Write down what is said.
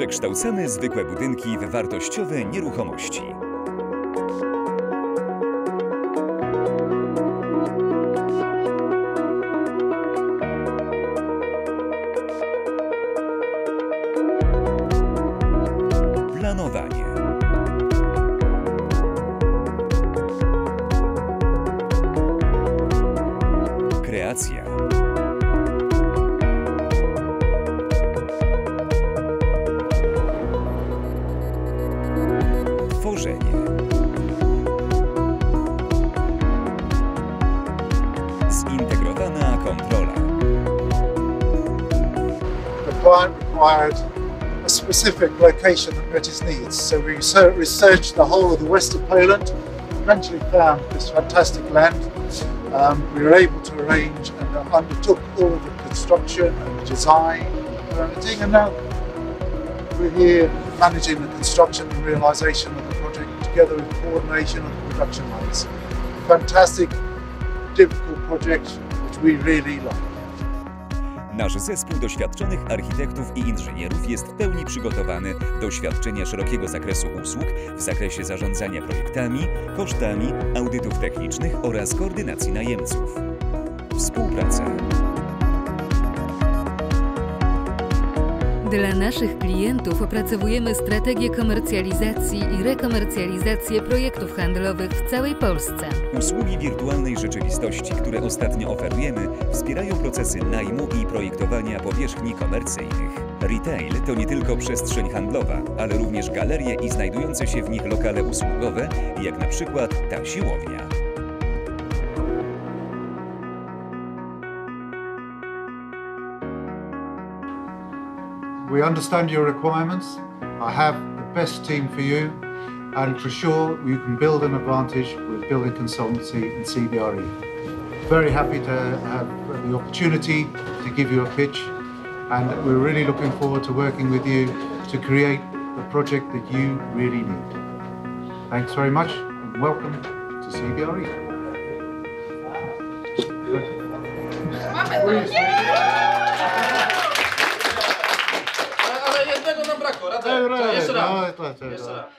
Przekształcamy zwykłe budynki w wartościowe nieruchomości. Planowanie. Kreacja. Zintegrowana kontrola. the client required a specific location that met his needs. So we researched the whole of the west of Poland, eventually found this fantastic land. Um, we were able to arrange and undertook all of the construction and design and permitting, and now we're here managing the construction and realisation of the project together with coordination of the production lines. Fantastic, difficult project which we really love. Nasz zespół doświadczonych architektów i inżynierów jest w pełni przygotowany do świadczenia szerokiego zakresu usług w zakresie zarządzania projektami, kosztami, audytów technicznych oraz koordynacji najemców. Współpraca. Dla naszych klientów opracowujemy strategię komercjalizacji i rekomercjalizację projektów handlowych w całej Polsce. Usługi wirtualnej rzeczywistości, które ostatnio oferujemy, wspierają procesy najmu i projektowania powierzchni komercyjnych. Retail to nie tylko przestrzeń handlowa, ale również galerie i znajdujące się w nich lokale usługowe, jak na przykład ta siłownia. We understand your requirements. I have the best team for you, and for sure you can build an advantage with building consultancy and CBRE. Very happy to have the opportunity to give you a pitch, and we're really looking forward to working with you to create the project that you really need. Thanks very much, and welcome to. CBRE. 哎对对对。